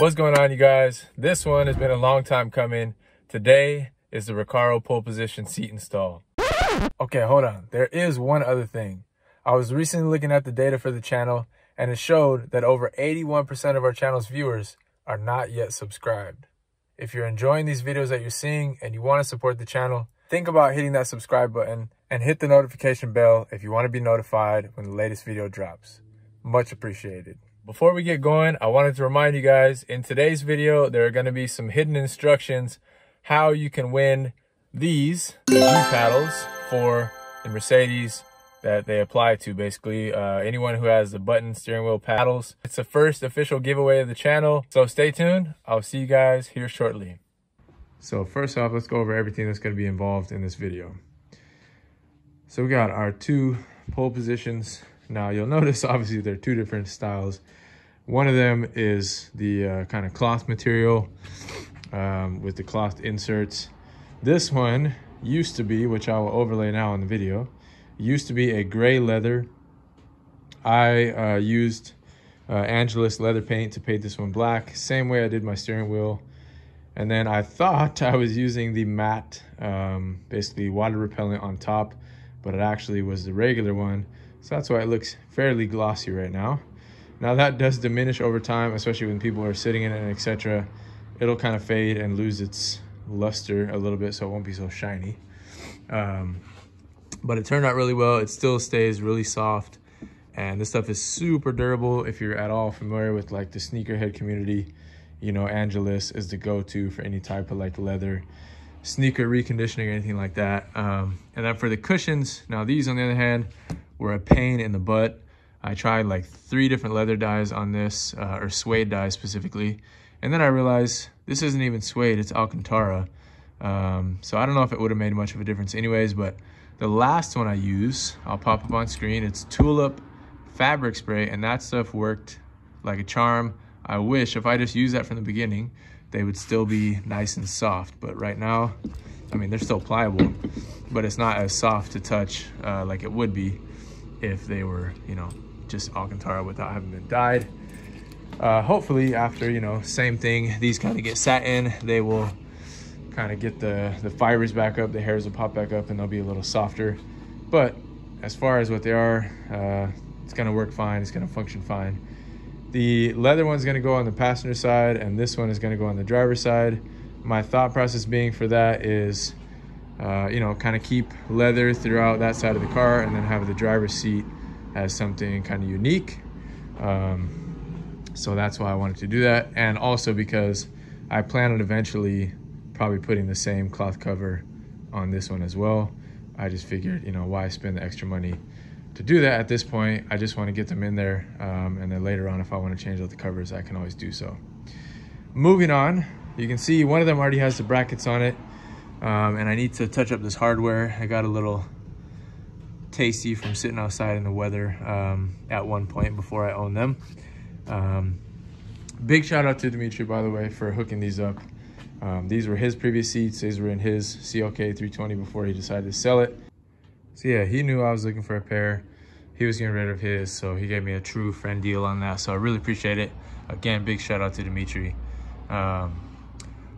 What's going on, you guys? This one has been a long time coming. Today is the Recaro pole position seat install. Okay, hold on. There is one other thing. I was recently looking at the data for the channel and it showed that over 81% of our channel's viewers are not yet subscribed. If you're enjoying these videos that you're seeing and you want to support the channel, think about hitting that subscribe button and hit the notification bell if you want to be notified when the latest video drops. Much appreciated. Before we get going, I wanted to remind you guys, in today's video, there are going to be some hidden instructions how you can win these paddles for the Mercedes that they apply to basically uh, anyone who has the button steering wheel paddles. It's the first official giveaway of the channel, so stay tuned. I'll see you guys here shortly. So first off, let's go over everything that's going to be involved in this video. So we got our two pole positions now you'll notice obviously there are two different styles. One of them is the uh, kind of cloth material um, with the cloth inserts. This one used to be, which I will overlay now in the video, used to be a gray leather. I uh, used uh, Angelus leather paint to paint this one black, same way I did my steering wheel. And then I thought I was using the matte, um, basically water repellent on top, but it actually was the regular one. So that's why it looks fairly glossy right now. Now that does diminish over time, especially when people are sitting in it, etc. It'll kind of fade and lose its luster a little bit, so it won't be so shiny. Um, but it turned out really well. It still stays really soft. And this stuff is super durable. If you're at all familiar with like the sneakerhead community, you know, Angelus is the go-to for any type of like leather sneaker reconditioning or anything like that. Um, and then for the cushions, now these on the other hand, were a pain in the butt. I tried like three different leather dyes on this, uh, or suede dyes specifically. And then I realized this isn't even suede, it's Alcantara. Um, so I don't know if it would have made much of a difference anyways, but the last one I use, I'll pop up on screen, it's Tulip fabric spray, and that stuff worked like a charm. I wish if I just used that from the beginning, they would still be nice and soft. But right now, I mean, they're still pliable, but it's not as soft to touch uh, like it would be if they were, you know, just Alcantara without having been dyed. Uh, hopefully after, you know, same thing, these kind of get sat in, they will kind of get the, the fibers back up, the hairs will pop back up and they'll be a little softer. But as far as what they are, uh, it's gonna work fine, it's gonna function fine. The leather one's gonna go on the passenger side and this one is gonna go on the driver's side. My thought process being for that is uh, you know, kind of keep leather throughout that side of the car and then have the driver's seat as something kind of unique. Um, so that's why I wanted to do that. And also because I plan on eventually probably putting the same cloth cover on this one as well. I just figured, you know, why spend the extra money to do that at this point. I just want to get them in there. Um, and then later on, if I want to change out the covers, I can always do so. Moving on, you can see one of them already has the brackets on it. Um, and I need to touch up this hardware. I got a little tasty from sitting outside in the weather um, at one point before I owned them. Um, big shout out to Dimitri, by the way, for hooking these up. Um, these were his previous seats. These were in his CLK 320 before he decided to sell it. So yeah, he knew I was looking for a pair. He was getting rid of his, so he gave me a true friend deal on that. So I really appreciate it. Again, big shout out to Dimitri. Um,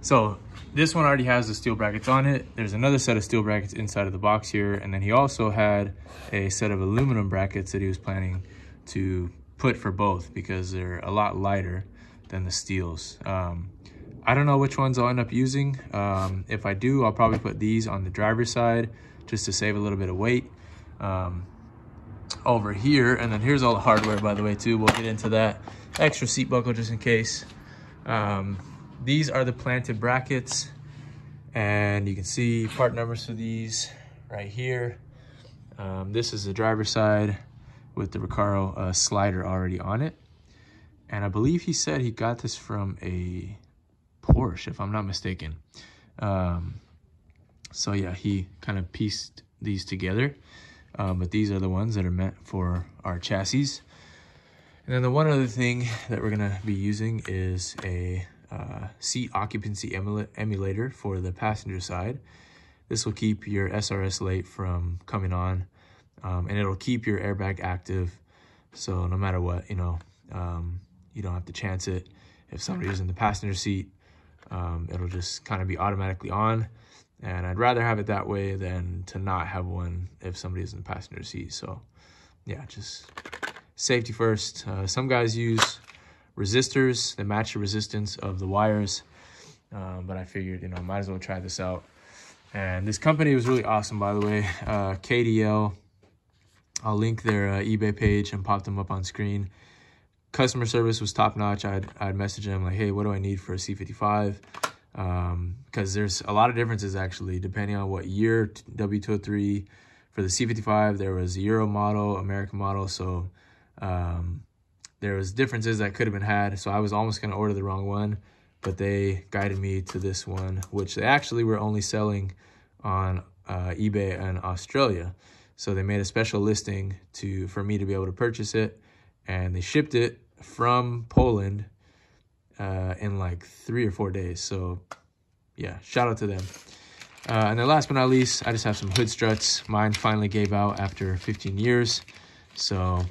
so this one already has the steel brackets on it. There's another set of steel brackets inside of the box here. And then he also had a set of aluminum brackets that he was planning to put for both because they're a lot lighter than the steels. Um, I don't know which ones I'll end up using. Um, if I do, I'll probably put these on the driver's side just to save a little bit of weight. Um, over here, and then here's all the hardware, by the way, too. We'll get into that. Extra seat buckle just in case. Um, these are the planted brackets and you can see part numbers for these right here. Um, this is the driver's side with the Recaro uh, slider already on it. And I believe he said he got this from a Porsche, if I'm not mistaken. Um, so yeah, he kind of pieced these together. Um, but these are the ones that are meant for our chassis. And then the one other thing that we're gonna be using is a uh, seat occupancy emulator for the passenger side. This will keep your SRS light from coming on um, and it'll keep your airbag active. So no matter what, you know, um, you don't have to chance it if somebody is in the passenger seat, um, it'll just kind of be automatically on. And I'd rather have it that way than to not have one if somebody is in the passenger seat. So yeah, just safety first. Uh, some guys use resistors that match the resistance of the wires. Um, but I figured, you know, might as well try this out. And this company was really awesome, by the way. Uh, KDL. I'll link their uh, eBay page and pop them up on screen. Customer service was top notch. I'd, I'd message them like, hey, what do I need for a C55? Because um, there's a lot of differences actually, depending on what year W203. For the C55, there was a Euro model, American model. So um, there was differences that could have been had. So I was almost going to order the wrong one but they guided me to this one, which they actually were only selling on uh, eBay in Australia. So they made a special listing to for me to be able to purchase it, and they shipped it from Poland uh, in like three or four days. So yeah, shout out to them. Uh, and then last but not least, I just have some hood struts. Mine finally gave out after 15 years. So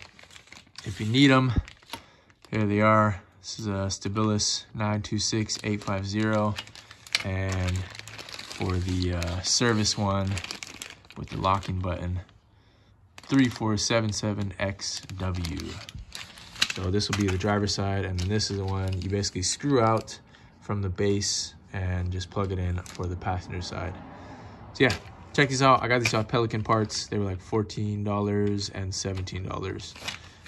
if you need them, here they are. This is a Stabilus 926850. And for the uh, service one with the locking button, 3477XW. So this will be the driver's side, and then this is the one you basically screw out from the base and just plug it in for the passenger side. So yeah, check these out. I got these off Pelican parts. They were like $14 and $17.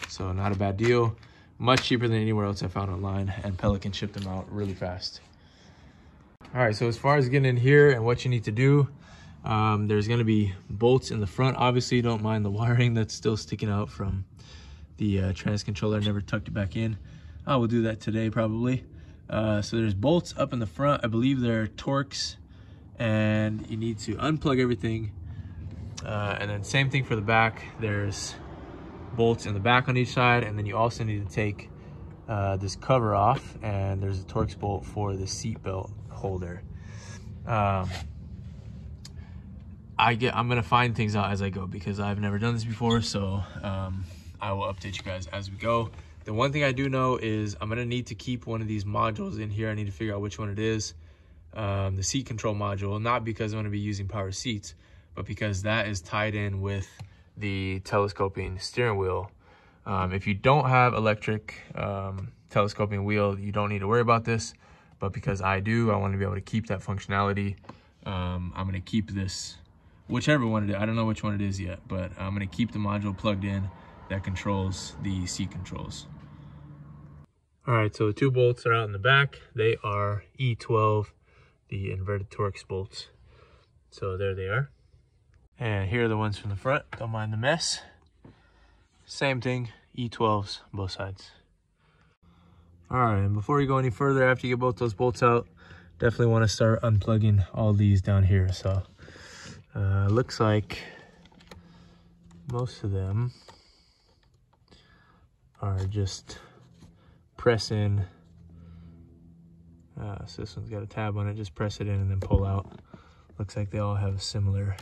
So not a bad deal much cheaper than anywhere else I found online and Pelican shipped them out really fast. All right, so as far as getting in here and what you need to do, um, there's gonna be bolts in the front. Obviously, you don't mind the wiring that's still sticking out from the uh, trans controller. I never tucked it back in. I will do that today probably. Uh, so there's bolts up in the front. I believe they're Torx and you need to unplug everything. Uh, and then same thing for the back. There's bolts in the back on each side and then you also need to take uh, this cover off and there's a Torx bolt for the seat belt holder. Um, I get, I'm gonna find things out as I go because I've never done this before, so um, I will update you guys as we go. The one thing I do know is I'm gonna need to keep one of these modules in here. I need to figure out which one it is. Um, the seat control module, not because I'm gonna be using power seats, but because that is tied in with the telescoping steering wheel. Um, if you don't have electric um, telescoping wheel, you don't need to worry about this. But because I do, I want to be able to keep that functionality. Um, I'm going to keep this, whichever one it is. I don't know which one it is yet, but I'm going to keep the module plugged in that controls the seat controls. All right, so the two bolts are out in the back. They are E12, the inverted Torx bolts. So there they are. And here are the ones from the front. Don't mind the mess. Same thing, E12s, both sides. All right, and before you go any further, after you get both those bolts out, definitely want to start unplugging all these down here. So, uh, looks like most of them are just press in. Uh, so this one's got a tab on it, just press it in and then pull out. Looks like they all have a similar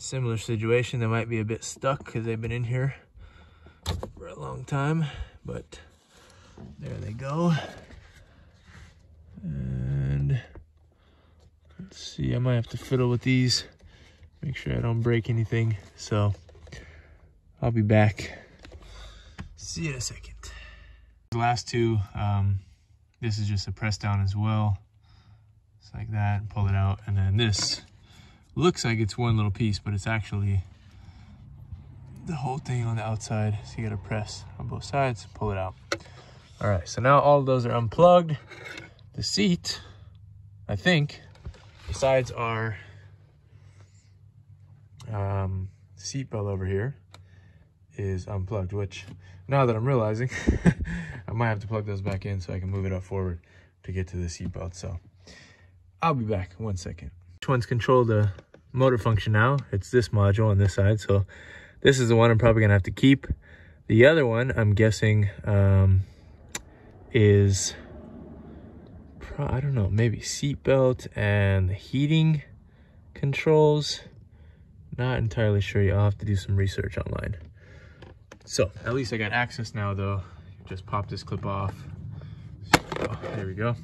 similar situation. They might be a bit stuck because they've been in here for a long time, but there they go. And let's see, I might have to fiddle with these, make sure I don't break anything. So I'll be back. See you in a second. The last two, um, this is just a press down as well. It's like that, pull it out. And then this looks like it's one little piece, but it's actually the whole thing on the outside. So you gotta press on both sides, pull it out. All right, so now all of those are unplugged. The seat, I think, the sides are um, seat belt over here is unplugged, which now that I'm realizing, I might have to plug those back in so I can move it up forward to get to the seat belt. So I'll be back one second. Which ones control the motor function now. It's this module on this side. So this is the one I'm probably gonna have to keep. The other one I'm guessing um, is, I don't know, maybe seatbelt and the heating controls. Not entirely sure. I'll have to do some research online. So at least I got access now though. Just pop this clip off. So, There we go.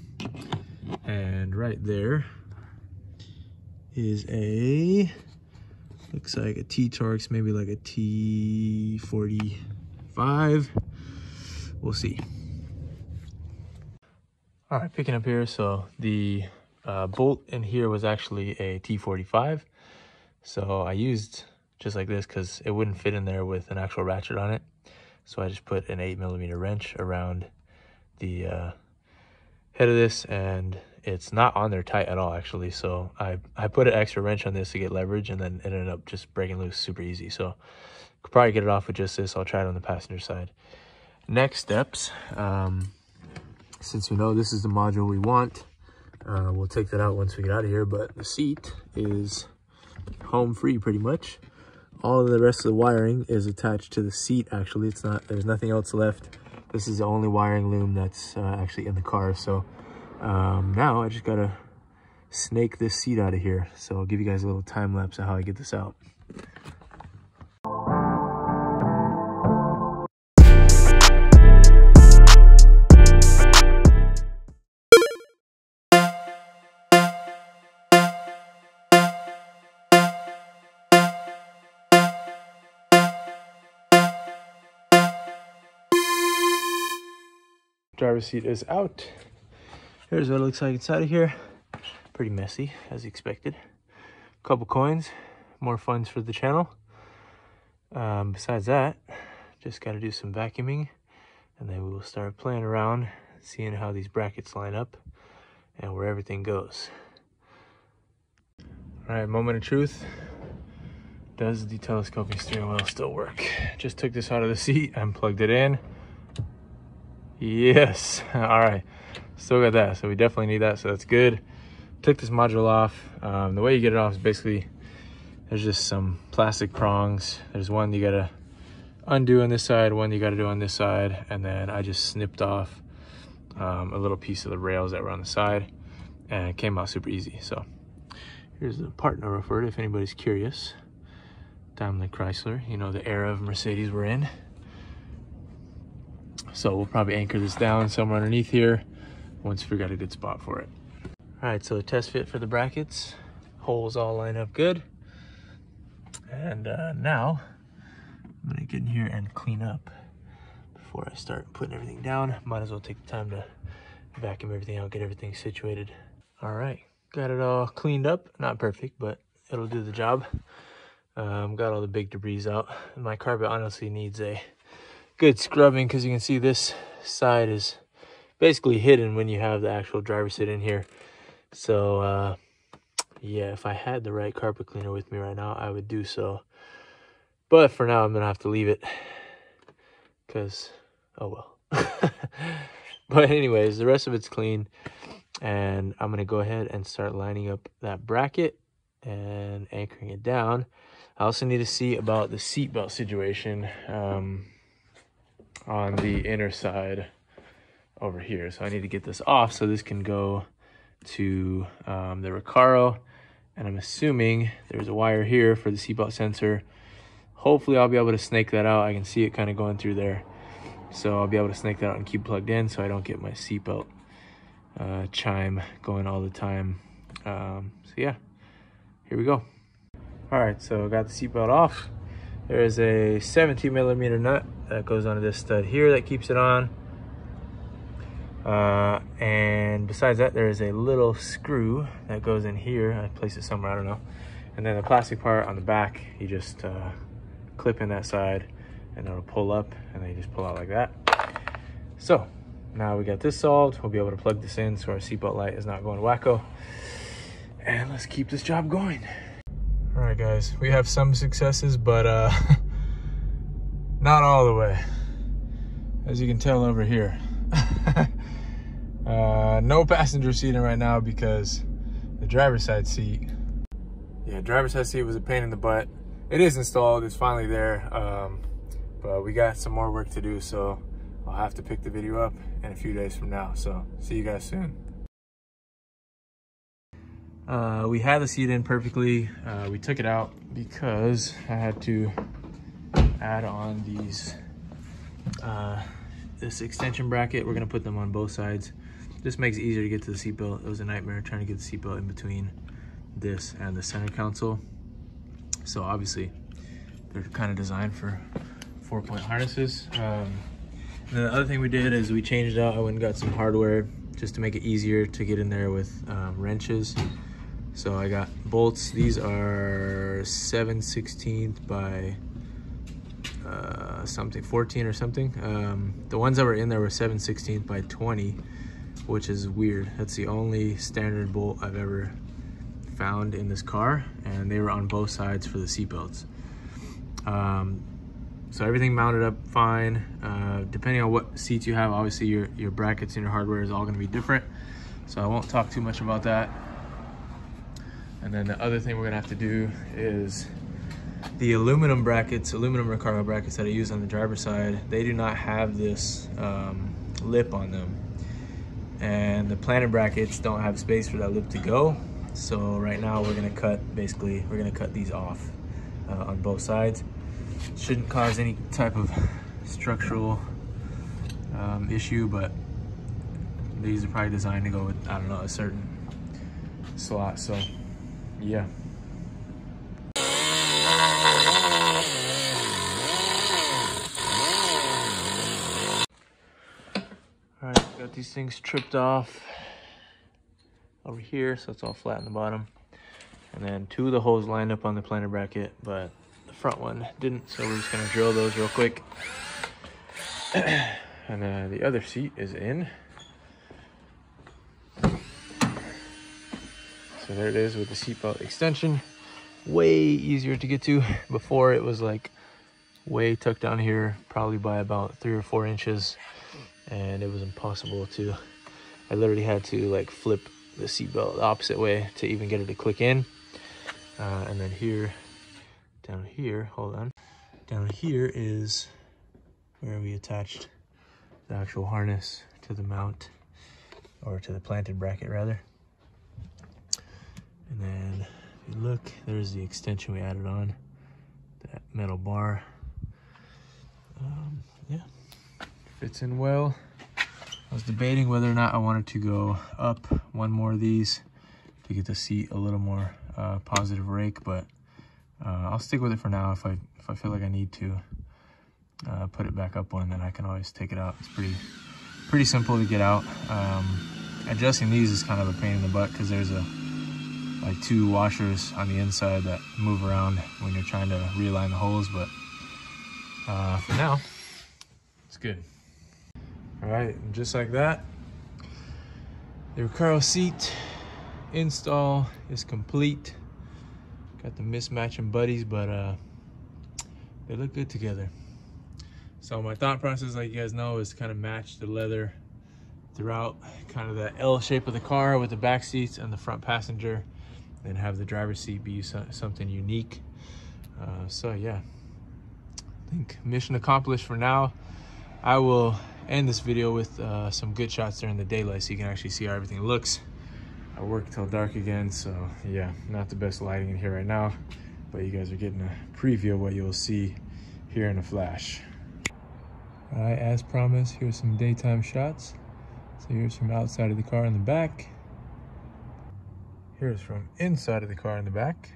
And right there is a, looks like a T-Torx, maybe like a T45. We'll see. All right, picking up here. So the uh, bolt in here was actually a T45. So I used just like this because it wouldn't fit in there with an actual ratchet on it. So I just put an eight millimeter wrench around the uh, head of this and it's not on there tight at all actually. So I, I put an extra wrench on this to get leverage and then it ended up just breaking loose super easy. So could probably get it off with just this. I'll try it on the passenger side. Next steps, um, since we know this is the module we want, uh, we'll take that out once we get out of here, but the seat is home free pretty much. All of the rest of the wiring is attached to the seat actually. It's not, there's nothing else left. This is the only wiring loom that's uh, actually in the car. So um, now I just gotta snake this seat out of here. So I'll give you guys a little time lapse of how I get this out. driver's seat is out. Here's what it looks like inside of here. Pretty messy, as expected. Couple coins, more funds for the channel. Um, besides that, just got to do some vacuuming, and then we will start playing around, seeing how these brackets line up, and where everything goes. All right, moment of truth. Does the telescoping steering wheel still work? Just took this out of the seat and plugged it in. Yes. All right. Still got that. So we definitely need that. So that's good. Took this module off. Um, the way you get it off is basically there's just some plastic prongs. There's one you got to undo on this side, one you got to do on this side. And then I just snipped off um, a little piece of the rails that were on the side and it came out super easy. So here's the part number for it if anybody's curious. Daimler Chrysler, you know, the era of Mercedes we're in. So we'll probably anchor this down somewhere underneath here once we got a good spot for it. All right, so test fit for the brackets. Holes all line up good. And uh, now I'm gonna get in here and clean up before I start putting everything down. Might as well take the time to vacuum everything out, get everything situated. All right, got it all cleaned up. Not perfect, but it'll do the job. Um, got all the big debris out. My carpet honestly needs a good scrubbing because you can see this side is basically hidden when you have the actual driver seat in here. So, uh, yeah, if I had the right carpet cleaner with me right now, I would do so. But for now, I'm going to have to leave it because, oh well. but anyways, the rest of it's clean. And I'm going to go ahead and start lining up that bracket and anchoring it down. I also need to see about the seatbelt situation. Um, on the inner side over here. So I need to get this off so this can go to um, the Recaro. And I'm assuming there's a wire here for the seatbelt sensor. Hopefully I'll be able to snake that out. I can see it kind of going through there. So I'll be able to snake that out and keep plugged in so I don't get my seatbelt uh, chime going all the time. Um, so yeah, here we go. All right, so I got the seatbelt off. There is a 17 millimeter nut that goes onto this stud here that keeps it on. Uh, and besides that, there is a little screw that goes in here. I place it somewhere, I don't know. And then the plastic part on the back, you just uh, clip in that side and it'll pull up and then you just pull out like that. So now we got this solved. We'll be able to plug this in so our seatbelt light is not going wacko. And let's keep this job going. All right, guys, we have some successes, but uh, not all the way. As you can tell over here. uh, no passenger seating right now because the driver's side seat. Yeah, driver's side seat was a pain in the butt. It is installed, it's finally there. Um, but we got some more work to do, so I'll have to pick the video up in a few days from now. So see you guys soon. Uh, we had the seat in perfectly. Uh, we took it out because I had to add on these, uh, this extension bracket. We're gonna put them on both sides This makes it easier to get to the seatbelt. It was a nightmare trying to get the seatbelt in between this and the center console. So obviously they're kind of designed for four point harnesses. Um, the other thing we did is we changed out, I went and got some hardware just to make it easier to get in there with um, wrenches. So I got bolts. These are 7 16th by uh, something, 14 or something. Um, the ones that were in there were 7 16th by 20, which is weird. That's the only standard bolt I've ever found in this car. And they were on both sides for the seatbelts. Um, so everything mounted up fine. Uh, depending on what seats you have, obviously your, your brackets and your hardware is all gonna be different. So I won't talk too much about that. And then the other thing we're gonna have to do is the aluminum brackets, aluminum Recaro brackets that I use on the driver's side, they do not have this um, lip on them. And the planted brackets don't have space for that lip to go. So right now we're gonna cut, basically, we're gonna cut these off uh, on both sides shouldn't cause any type of structural um, issue, but these are probably designed to go with, I don't know, a certain slot. So yeah. Got these things tripped off over here, so it's all flat in the bottom. And then two of the holes lined up on the planted bracket, but the front one didn't, so we're just gonna drill those real quick. and uh, the other seat is in. So there it is with the seatbelt extension. Way easier to get to. Before it was like way tucked down here, probably by about three or four inches. And it was impossible to, I literally had to like flip the seatbelt the opposite way to even get it to click in. Uh, and then here down here, hold on. Down here is where we attached the actual harness to the mount, or to the planted bracket rather. And then if you look, there's the extension we added on, that metal bar. Um, yeah, fits in well. I was debating whether or not I wanted to go up one more of these to get the seat a little more uh, positive rake, but uh, I'll stick with it for now. If I if I feel like I need to uh, put it back up one, then I can always take it out. It's pretty pretty simple to get out. Um, adjusting these is kind of a pain in the butt because there's a like two washers on the inside that move around when you're trying to realign the holes. But uh, for now, it's good. All right, just like that, the Recaro seat install is complete. Got the mismatching buddies, but uh, they look good together. So my thought process, like you guys know, is kind of match the leather throughout kind of the L shape of the car with the back seats and the front passenger, and have the driver's seat be something unique. Uh, so yeah, I think mission accomplished for now. I will end this video with uh, some good shots during the daylight so you can actually see how everything looks. I work till dark again, so yeah, not the best lighting in here right now, but you guys are getting a preview of what you'll see here in a flash. All right, as promised, here's some daytime shots. So here's from outside of the car in the back. Here's from inside of the car in the back.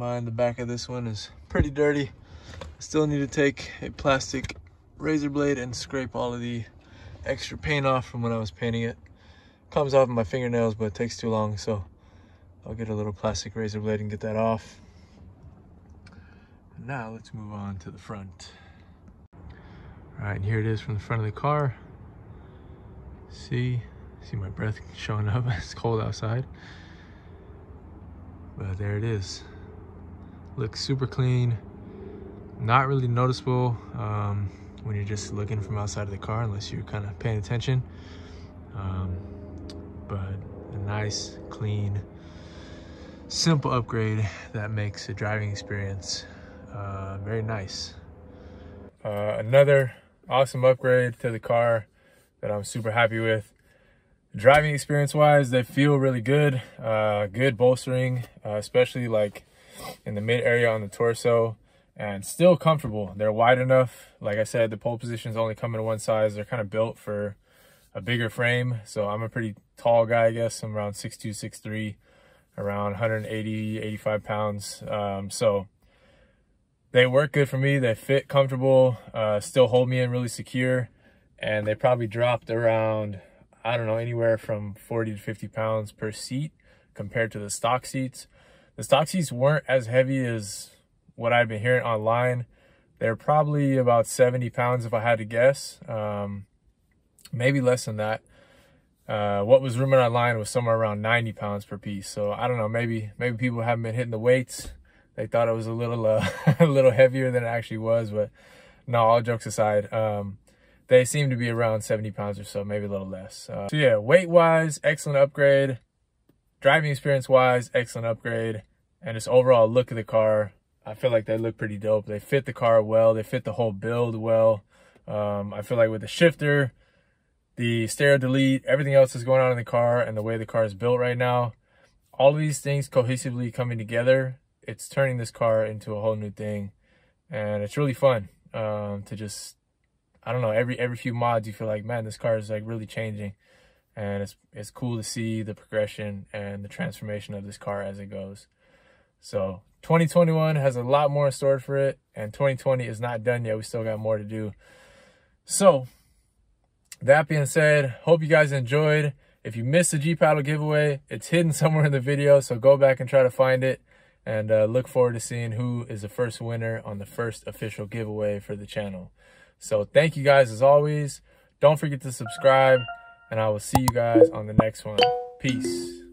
Don't the back of this one is pretty dirty. I still need to take a plastic razor blade and scrape all of the extra paint off from when I was painting it. Comes off of my fingernails, but it takes too long, so I'll get a little plastic razor blade and get that off. Now let's move on to the front. All right, here it is from the front of the car. See, see my breath showing up. it's cold outside. But there it is. Looks super clean not really noticeable um, when you're just looking from outside of the car unless you're kind of paying attention. Um, but a nice, clean, simple upgrade that makes the driving experience uh, very nice. Uh, another awesome upgrade to the car that I'm super happy with. Driving experience wise, they feel really good. Uh, good bolstering, uh, especially like in the mid area on the torso and still comfortable. They're wide enough. Like I said, the pole positions only come in one size. They're kind of built for a bigger frame. So I'm a pretty tall guy, I guess. I'm around 6'2", 6'3", around 180, 85 pounds. Um, so they work good for me. They fit comfortable, uh, still hold me in really secure. And they probably dropped around, I don't know, anywhere from 40 to 50 pounds per seat compared to the stock seats. The stock seats weren't as heavy as what I've been hearing online. They're probably about 70 pounds if I had to guess. Um, maybe less than that. Uh, what was rumored online was somewhere around 90 pounds per piece. So I don't know, maybe maybe people haven't been hitting the weights. They thought it was a little uh, a little heavier than it actually was, but no, all jokes aside, um, they seem to be around 70 pounds or so, maybe a little less. Uh, so yeah, weight-wise, excellent upgrade. Driving experience-wise, excellent upgrade. And just overall look of the car, I feel like they look pretty dope. They fit the car well. They fit the whole build well. Um, I feel like with the shifter, the stereo delete, everything else that's going on in the car and the way the car is built right now, all of these things cohesively coming together, it's turning this car into a whole new thing. And it's really fun um, to just, I don't know, every every few mods you feel like, man, this car is like really changing. And it's, it's cool to see the progression and the transformation of this car as it goes. So 2021 has a lot more in store for it. And 2020 is not done yet. We still got more to do. So that being said, hope you guys enjoyed. If you missed the G-Paddle giveaway, it's hidden somewhere in the video, so go back and try to find it. And uh, look forward to seeing who is the first winner on the first official giveaway for the channel. So thank you guys as always. Don't forget to subscribe, and I will see you guys on the next one. Peace.